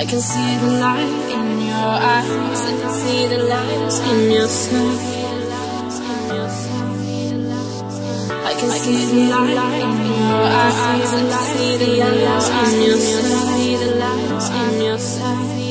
I can see the light in your eyes. I can see the light in your smile. I can see the light in your eyes. I can see the light in your soul. In your smile.